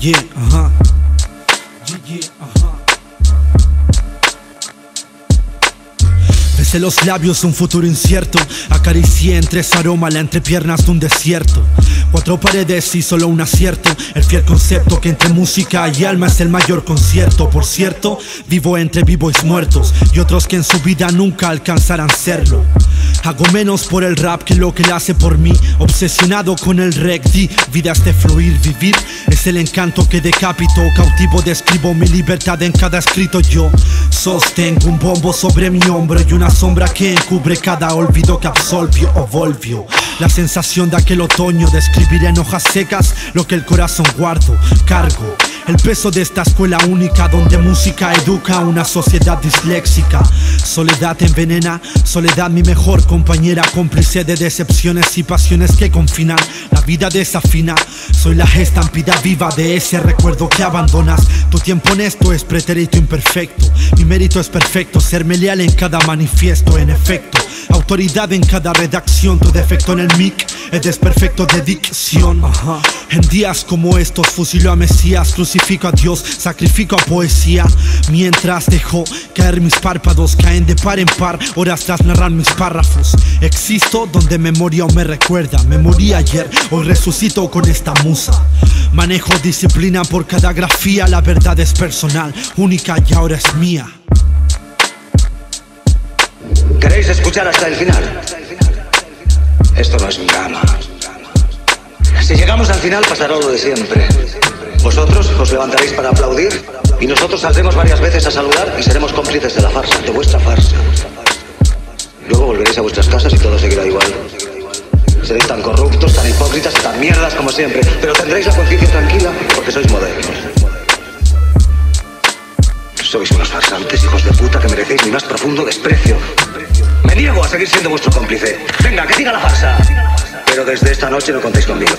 Yeah, ajá. Ajá. Los labios un futuro incierto. Acaricié entre ese aroma la entrepiernas de un desierto. Cuatro paredes y solo un acierto. El fiel concepto que entre música y alma es el mayor concierto. Por cierto, vivo entre vivos y muertos. Y otros que en su vida nunca alcanzarán serlo Hago menos por el rap que lo que le hace por mí. Obsesionado con el reg, di vidas de fluir, vivir. Es el encanto que decapito, cautivo describo mi libertad en cada escrito yo. Sostengo un bombo sobre mi hombro y una sombra que encubre cada olvido que absolvió o volvió. La sensación de aquel otoño de escribir en hojas secas lo que el corazón guardo, cargo el peso de esta escuela única donde música educa a una sociedad disléxica. Soledad envenena, soledad mi mejor compañera, cómplice de decepciones y pasiones que confinan. La vida desafina, soy la estampida viva de ese recuerdo que abandonas. Tu tiempo honesto es pretérito imperfecto, mi mérito es perfecto, serme leal en cada manifiesto, en efecto. Autoridad en cada redacción, tu defecto en el mic es desperfecto de dicción. En días como estos fusilo a Mesías, crucifico a Dios, sacrifico a poesía. Mientras dejo caer mis párpados, caen de par en par, horas tras narrar mis párrafos. Existo donde memoria aún me recuerda, me morí ayer, hoy resucito con esta musa. Manejo disciplina por cada grafía, la verdad es personal, única y ahora es mía. ¿Queréis escuchar hasta el final? Esto no es un drama. Si llegamos al final pasará lo de siempre. Vosotros os levantaréis para aplaudir y nosotros saldremos varias veces a saludar y seremos cómplices de la farsa, de vuestra farsa. Luego volveréis a vuestras casas y todo seguirá igual. Seréis tan corruptos, tan hipócritas y tan mierdas como siempre, pero tendréis la conciencia tranquila porque sois modernos. Sois unos farsantes, hijos de puta, que merecéis mi más profundo desprecio. Me niego a seguir siendo vuestro cómplice. Venga, que siga la farsa. Pero desde esta noche no contéis conmigo.